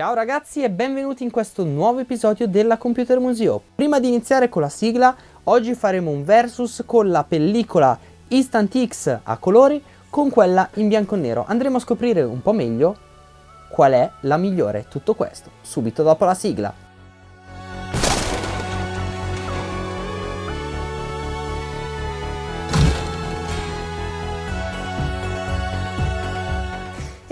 Ciao ragazzi e benvenuti in questo nuovo episodio della Computer Museo. Prima di iniziare con la sigla, oggi faremo un versus con la pellicola Instant X a colori con quella in bianco e nero. Andremo a scoprire un po' meglio qual è la migliore. Tutto questo subito dopo la sigla.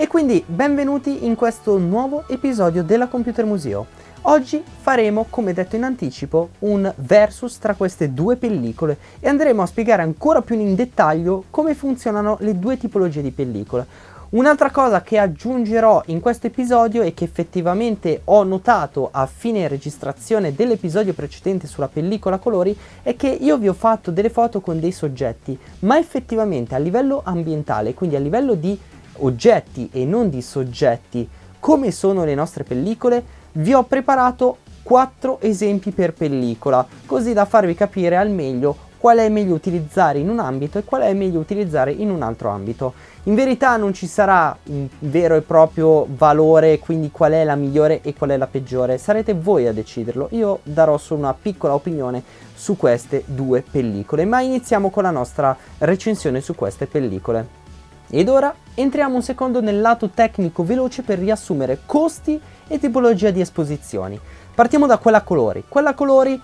E quindi benvenuti in questo nuovo episodio della Computer Museo. Oggi faremo, come detto in anticipo, un versus tra queste due pellicole e andremo a spiegare ancora più in dettaglio come funzionano le due tipologie di pellicole. Un'altra cosa che aggiungerò in questo episodio e che effettivamente ho notato a fine registrazione dell'episodio precedente sulla pellicola colori è che io vi ho fatto delle foto con dei soggetti, ma effettivamente a livello ambientale, quindi a livello di oggetti e non di soggetti, come sono le nostre pellicole, vi ho preparato quattro esempi per pellicola, così da farvi capire al meglio qual è meglio utilizzare in un ambito e qual è meglio utilizzare in un altro ambito. In verità non ci sarà un vero e proprio valore, quindi qual è la migliore e qual è la peggiore, sarete voi a deciderlo. Io darò solo una piccola opinione su queste due pellicole, ma iniziamo con la nostra recensione su queste pellicole. Ed ora entriamo un secondo nel lato tecnico veloce per riassumere costi e tipologia di esposizioni. Partiamo da quella colori. Quella colori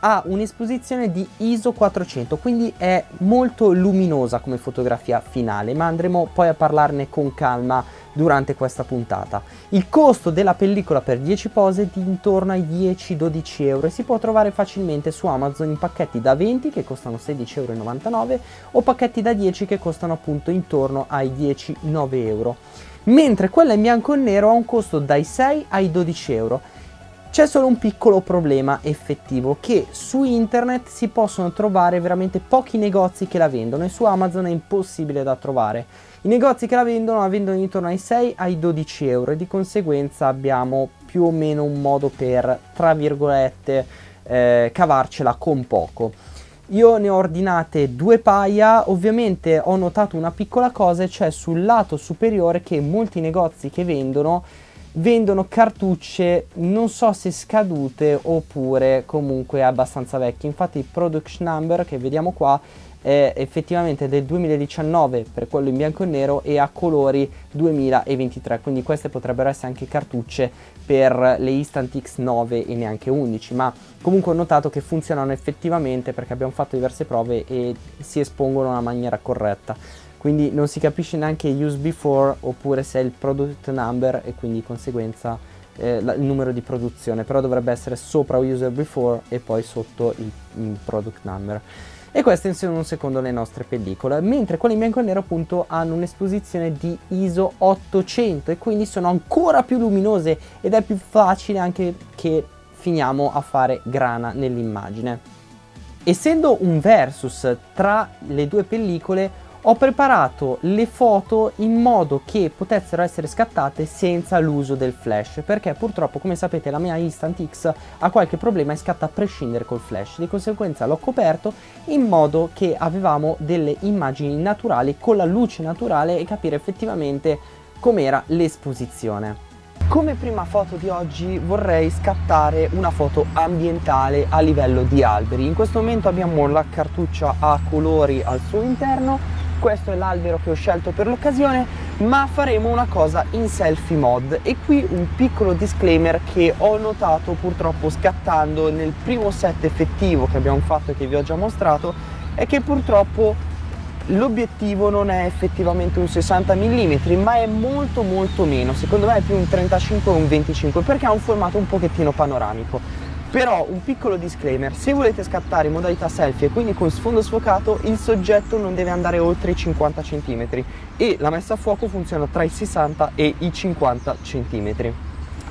ha un'esposizione di ISO 400, quindi è molto luminosa come fotografia finale, ma andremo poi a parlarne con calma durante questa puntata. Il costo della pellicola per 10 pose è di intorno ai 10-12 euro e si può trovare facilmente su Amazon in pacchetti da 20 che costano 16,99 euro o pacchetti da 10 che costano appunto intorno ai 10-9 euro. Mentre quella in bianco e nero ha un costo dai 6 ai 12 euro c'è solo un piccolo problema effettivo che su internet si possono trovare veramente pochi negozi che la vendono e su Amazon è impossibile da trovare. I negozi che la vendono la vendono intorno ai 6 ai 12 euro e di conseguenza abbiamo più o meno un modo per, tra virgolette, eh, cavarcela con poco. Io ne ho ordinate due paia, ovviamente ho notato una piccola cosa, cioè sul lato superiore che molti negozi che vendono vendono cartucce non so se scadute oppure comunque abbastanza vecchie infatti il production number che vediamo qua è effettivamente del 2019 per quello in bianco e nero e a colori 2023 quindi queste potrebbero essere anche cartucce per le Instant X9 e neanche 11 ma comunque ho notato che funzionano effettivamente perché abbiamo fatto diverse prove e si espongono nella maniera corretta. Quindi non si capisce neanche use before oppure se è il product number e quindi di conseguenza eh, il numero di produzione, però dovrebbe essere sopra user before e poi sotto il, il product number. E queste sono un secondo le nostre pellicole, mentre quelle in bianco e nero appunto hanno un'esposizione di ISO 800 e quindi sono ancora più luminose ed è più facile anche che finiamo a fare grana nell'immagine. Essendo un versus tra le due pellicole ho preparato le foto in modo che potessero essere scattate senza l'uso del flash perché purtroppo come sapete la mia Instant X ha qualche problema e scatta a prescindere col flash di conseguenza l'ho coperto in modo che avevamo delle immagini naturali con la luce naturale e capire effettivamente com'era l'esposizione come prima foto di oggi vorrei scattare una foto ambientale a livello di alberi. In questo momento abbiamo la cartuccia a colori al suo interno questo è l'albero che ho scelto per l'occasione ma faremo una cosa in selfie mod. E qui un piccolo disclaimer che ho notato purtroppo scattando nel primo set effettivo che abbiamo fatto e che vi ho già mostrato è che purtroppo l'obiettivo non è effettivamente un 60 mm ma è molto molto meno. Secondo me è più un 35 o un 25 perché ha un formato un pochettino panoramico però un piccolo disclaimer, se volete scattare in modalità selfie e quindi con sfondo sfocato, il soggetto non deve andare oltre i 50 cm e la messa a fuoco funziona tra i 60 e i 50 cm.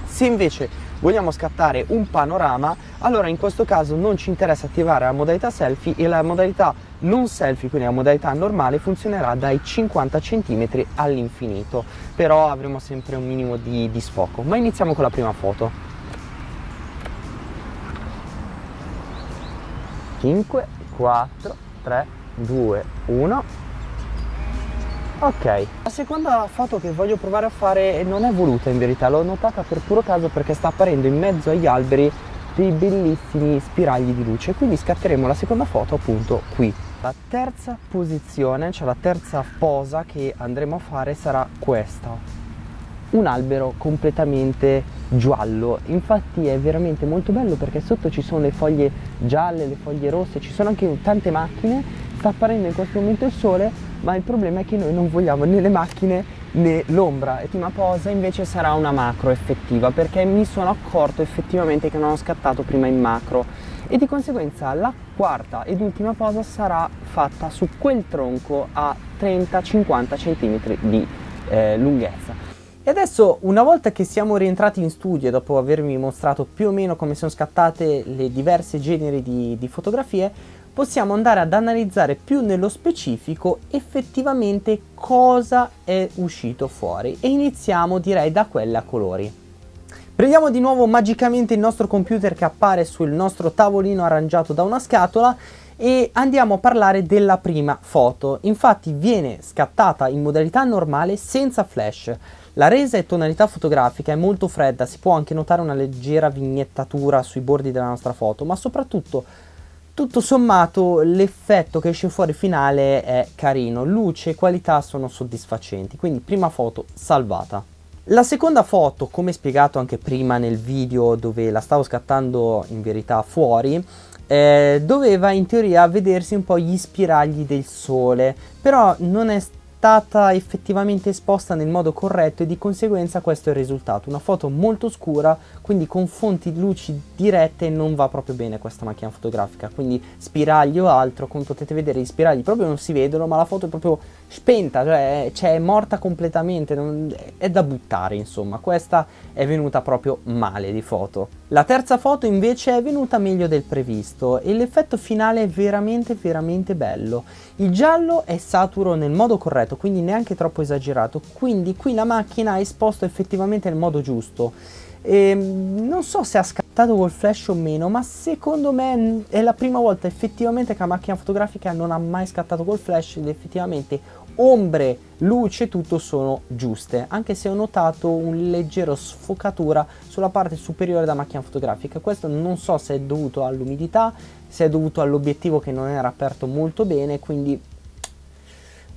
Se invece vogliamo scattare un panorama, allora in questo caso non ci interessa attivare la modalità selfie e la modalità non selfie, quindi la modalità normale, funzionerà dai 50 cm all'infinito, però avremo sempre un minimo di, di sfoco. Ma iniziamo con la prima foto. 5, 4, 3, 2, 1. Ok, la seconda foto che voglio provare a fare non è voluta in verità, l'ho notata per puro caso perché sta apparendo in mezzo agli alberi dei bellissimi spiragli di luce, quindi scatteremo la seconda foto appunto qui. La terza posizione, cioè la terza posa che andremo a fare sarà questa. Un albero completamente giallo, infatti è veramente molto bello perché sotto ci sono le foglie gialle, le foglie rosse, ci sono anche tante macchine, sta apparendo in questo momento il sole ma il problema è che noi non vogliamo né le macchine né l'ombra. L'ultima posa invece sarà una macro effettiva perché mi sono accorto effettivamente che non ho scattato prima in macro e di conseguenza la quarta ed ultima posa sarà fatta su quel tronco a 30-50 cm di eh, lunghezza. E adesso, una volta che siamo rientrati in studio, dopo avermi mostrato più o meno come sono scattate le diverse generi di, di fotografie, possiamo andare ad analizzare più nello specifico effettivamente cosa è uscito fuori e iniziamo direi da quelle a colori. Prendiamo di nuovo magicamente il nostro computer che appare sul nostro tavolino arrangiato da una scatola e andiamo a parlare della prima foto. Infatti viene scattata in modalità normale senza flash. La resa e tonalità fotografica è molto fredda, si può anche notare una leggera vignettatura sui bordi della nostra foto, ma soprattutto tutto sommato l'effetto che esce fuori finale è carino, luce e qualità sono soddisfacenti, quindi prima foto salvata. La seconda foto, come spiegato anche prima nel video dove la stavo scattando in verità fuori, eh, doveva in teoria vedersi un po' gli spiragli del sole, però non è stata effettivamente esposta nel modo corretto e di conseguenza questo è il risultato. Una foto molto scura, quindi con fonti luci dirette non va proprio bene questa macchina fotografica, quindi spiragli o altro, come potete vedere gli spiragli proprio non si vedono, ma la foto è proprio spenta, cioè, cioè è morta completamente, non, è da buttare insomma, questa è venuta proprio male di foto. La terza foto invece è venuta meglio del previsto e l'effetto finale è veramente veramente bello. Il giallo è saturo nel modo corretto, quindi neanche troppo esagerato, quindi qui la macchina ha esposto effettivamente nel modo giusto. E ehm, non so se ha scattato col flash o meno, ma secondo me è la prima volta effettivamente che la macchina fotografica non ha mai scattato col flash ed effettivamente ombre, luce, tutto sono giuste, anche se ho notato un leggero sfocatura sulla parte superiore della macchina fotografica. Questo non so se è dovuto all'umidità, se è dovuto all'obiettivo che non era aperto molto bene, quindi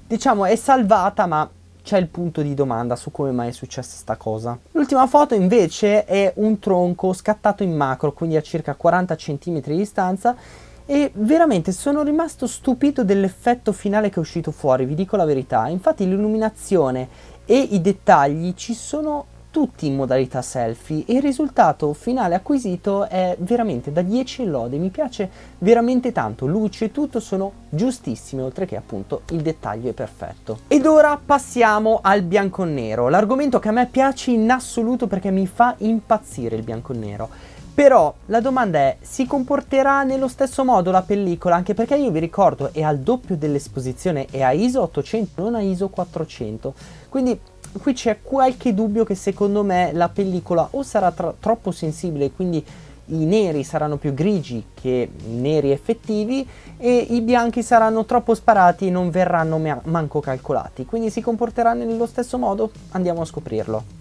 diciamo è salvata, ma c'è il punto di domanda su come mai è successa sta cosa. L'ultima foto invece è un tronco scattato in macro, quindi a circa 40 cm di distanza e veramente sono rimasto stupito dell'effetto finale che è uscito fuori, vi dico la verità. Infatti l'illuminazione e i dettagli ci sono tutti in modalità selfie e il risultato finale acquisito è veramente da 10 lode, mi piace veramente tanto, luce e tutto sono giustissime, oltre che appunto il dettaglio è perfetto. Ed ora passiamo al bianco nero, l'argomento che a me piace in assoluto perché mi fa impazzire il bianco nero. Però la domanda è, si comporterà nello stesso modo la pellicola? Anche perché io vi ricordo è al doppio dell'esposizione, è a ISO 800, non a ISO 400. Quindi qui c'è qualche dubbio che secondo me la pellicola o sarà troppo sensibile, quindi i neri saranno più grigi che neri effettivi e i bianchi saranno troppo sparati e non verranno manco calcolati. Quindi si comporterà nello stesso modo? Andiamo a scoprirlo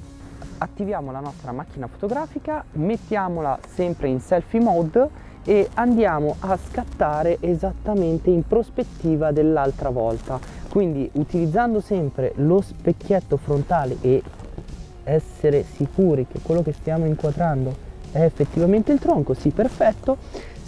attiviamo la nostra macchina fotografica, mettiamola sempre in selfie mode e andiamo a scattare esattamente in prospettiva dell'altra volta. Quindi utilizzando sempre lo specchietto frontale e essere sicuri che quello che stiamo inquadrando è effettivamente il tronco, sì perfetto,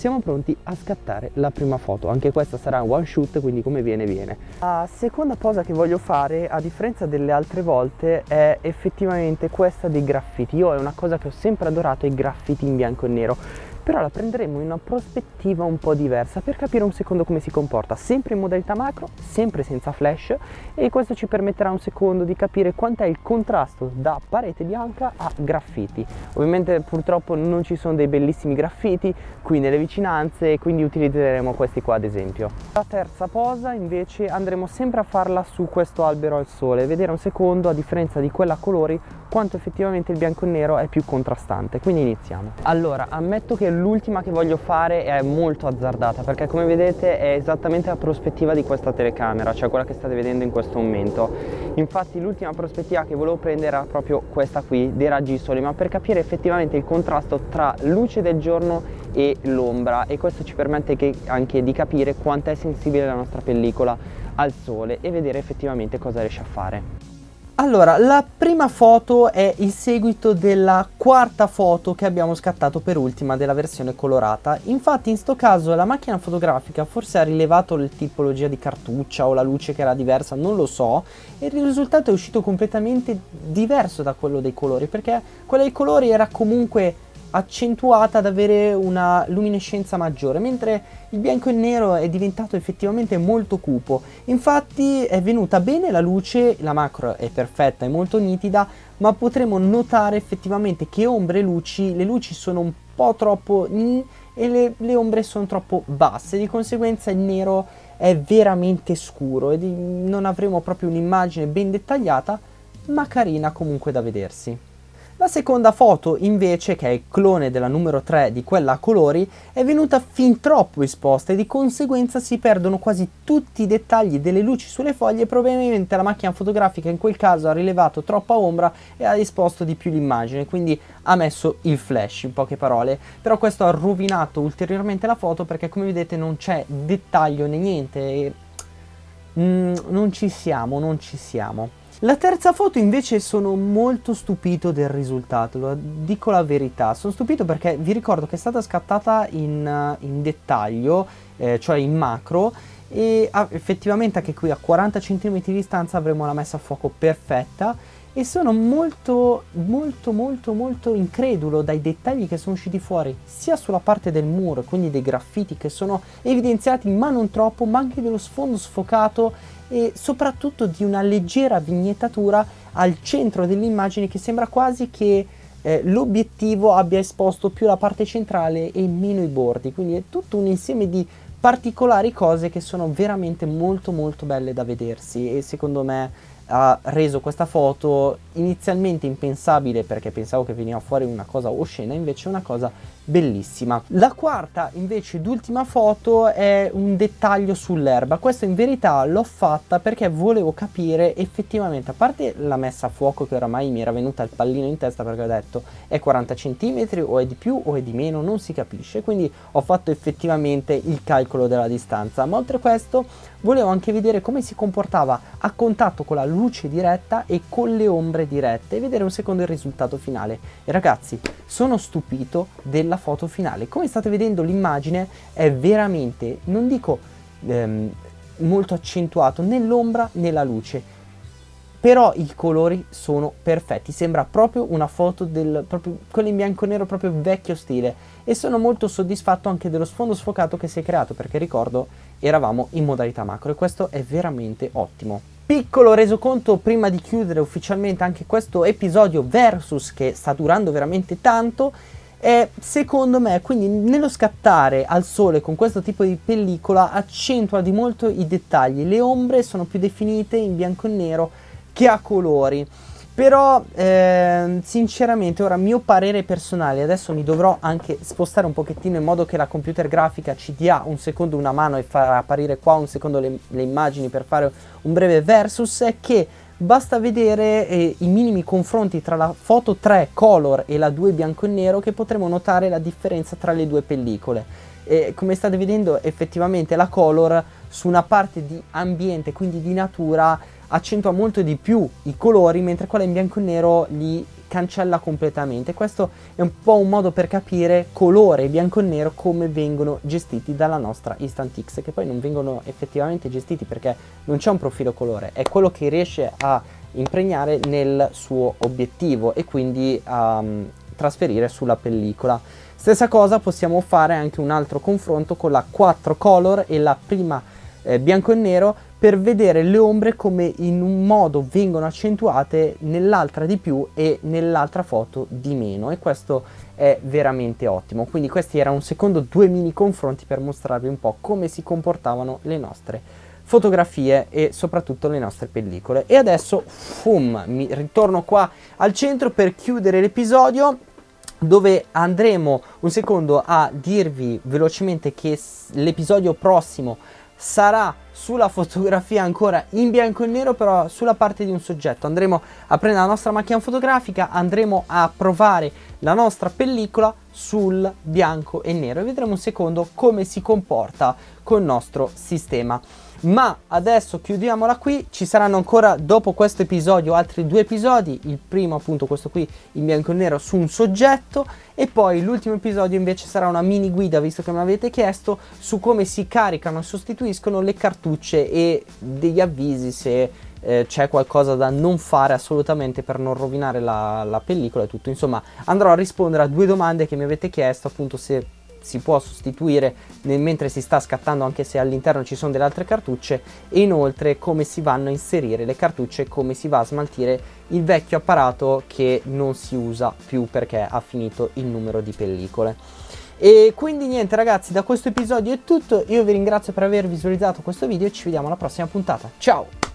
siamo pronti a scattare la prima foto. Anche questa sarà un one shoot, quindi come viene viene. La seconda cosa che voglio fare, a differenza delle altre volte, è effettivamente questa dei graffiti. Io è una cosa che ho sempre adorato, i graffiti in bianco e nero però la prenderemo in una prospettiva un po' diversa per capire un secondo come si comporta, sempre in modalità macro, sempre senza flash e questo ci permetterà un secondo di capire quant'è il contrasto da parete bianca a graffiti. Ovviamente purtroppo non ci sono dei bellissimi graffiti qui nelle vicinanze quindi utilizzeremo questi qua ad esempio. La terza posa invece andremo sempre a farla su questo albero al sole, vedere un secondo a differenza di quella a colori quanto effettivamente il bianco e nero è più contrastante, quindi iniziamo. Allora, ammetto che l'ultima che voglio fare è molto azzardata perché come vedete è esattamente la prospettiva di questa telecamera, cioè quella che state vedendo in questo momento. Infatti l'ultima prospettiva che volevo prendere era proprio questa qui, dei raggi soli, ma per capire effettivamente il contrasto tra luce del giorno e l'ombra e questo ci permette anche di capire quanto è sensibile la nostra pellicola al sole e vedere effettivamente cosa riesce a fare. Allora, la prima foto è il seguito della quarta foto che abbiamo scattato per ultima della versione colorata. Infatti in sto caso la macchina fotografica forse ha rilevato la tipologia di cartuccia o la luce che era diversa, non lo so, e il risultato è uscito completamente diverso da quello dei colori, perché quella dei colori era comunque accentuata ad avere una luminescenza maggiore, mentre il bianco e nero è diventato effettivamente molto cupo. Infatti è venuta bene la luce, la macro è perfetta, è molto nitida, ma potremo notare effettivamente che ombre e luci, le luci sono un po' troppo e le, le ombre sono troppo basse, di conseguenza il nero è veramente scuro e non avremo proprio un'immagine ben dettagliata, ma carina comunque da vedersi. La seconda foto invece, che è il clone della numero 3 di quella a colori, è venuta fin troppo esposta e di conseguenza si perdono quasi tutti i dettagli delle luci sulle foglie probabilmente la macchina fotografica in quel caso ha rilevato troppa ombra e ha esposto di più l'immagine, quindi ha messo il flash in poche parole. Però questo ha rovinato ulteriormente la foto perché come vedete non c'è dettaglio né niente e mm, non ci siamo, non ci siamo. La terza foto invece sono molto stupito del risultato, dico la verità, sono stupito perché vi ricordo che è stata scattata in, in dettaglio, eh, cioè in macro, e ah, effettivamente anche qui a 40 cm di distanza avremo la messa a fuoco perfetta. E sono molto molto molto molto incredulo dai dettagli che sono usciti fuori sia sulla parte del muro quindi dei graffiti che sono evidenziati ma non troppo ma anche dello sfondo sfocato e soprattutto di una leggera vignettatura al centro dell'immagine che sembra quasi che eh, l'obiettivo abbia esposto più la parte centrale e meno i bordi. Quindi è tutto un insieme di particolari cose che sono veramente molto molto belle da vedersi e secondo me ha reso questa foto inizialmente impensabile perché pensavo che veniva fuori una cosa oscena, invece una cosa bellissima. La quarta invece ed ultima foto è un dettaglio sull'erba, questo in verità l'ho fatta perché volevo capire effettivamente, a parte la messa a fuoco che oramai mi era venuta il pallino in testa perché ho detto è 40 cm o è di più o è di meno, non si capisce, quindi ho fatto effettivamente il calcolo della distanza, ma oltre a questo volevo anche vedere come si comportava a contatto con la luce diretta e con le ombre dirette e vedere un secondo il risultato finale. E ragazzi, sono stupito della foto finale. Come state vedendo l'immagine è veramente, non dico ehm, molto accentuato nell'ombra né la luce, però i colori sono perfetti, sembra proprio una foto del, proprio, quella in bianco e nero proprio vecchio stile e sono molto soddisfatto anche dello sfondo sfocato che si è creato perché ricordo eravamo in modalità macro e questo è veramente ottimo. Piccolo resoconto prima di chiudere ufficialmente anche questo episodio versus che sta durando veramente tanto e secondo me quindi nello scattare al sole con questo tipo di pellicola accentua di molto i dettagli, le ombre sono più definite in bianco e nero che a colori. Però eh, sinceramente ora mio parere personale, adesso mi dovrò anche spostare un pochettino in modo che la computer grafica ci dia un secondo una mano e far apparire qua un secondo le, le immagini per fare un breve versus, è che basta vedere eh, i minimi confronti tra la foto 3 color e la 2 bianco e nero che potremo notare la differenza tra le due pellicole. E come state vedendo effettivamente la color su una parte di ambiente, quindi di natura, accentua molto di più i colori, mentre quella in bianco e nero li cancella completamente. Questo è un po' un modo per capire colore bianco e nero come vengono gestiti dalla nostra Instant X, che poi non vengono effettivamente gestiti perché non c'è un profilo colore, è quello che riesce a impregnare nel suo obiettivo e quindi a um, trasferire sulla pellicola. Stessa cosa possiamo fare anche un altro confronto con la 4 color e la prima eh, bianco e nero per vedere le ombre come in un modo vengono accentuate nell'altra di più e nell'altra foto di meno. E questo è veramente ottimo. Quindi questi erano un secondo due mini confronti per mostrarvi un po' come si comportavano le nostre fotografie e soprattutto le nostre pellicole. E adesso fum, mi ritorno qua al centro per chiudere l'episodio dove andremo un secondo a dirvi velocemente che l'episodio prossimo sarà sulla fotografia ancora in bianco e nero però sulla parte di un soggetto. Andremo a prendere la nostra macchina fotografica andremo a provare la nostra pellicola sul bianco e nero e vedremo un secondo come si comporta col nostro sistema ma adesso chiudiamola qui, ci saranno ancora dopo questo episodio altri due episodi, il primo appunto questo qui in bianco e nero su un soggetto e poi l'ultimo episodio invece sarà una mini guida, visto che mi avete chiesto, su come si caricano e sostituiscono le cartucce e degli avvisi se eh, c'è qualcosa da non fare assolutamente per non rovinare la, la pellicola e tutto. Insomma, andrò a rispondere a due domande che mi avete chiesto, appunto se si può sostituire nel, mentre si sta scattando anche se all'interno ci sono delle altre cartucce e inoltre come si vanno a inserire le cartucce come si va a smaltire il vecchio apparato che non si usa più perché ha finito il numero di pellicole. E quindi niente ragazzi da questo episodio è tutto, io vi ringrazio per aver visualizzato questo video e ci vediamo alla prossima puntata, ciao!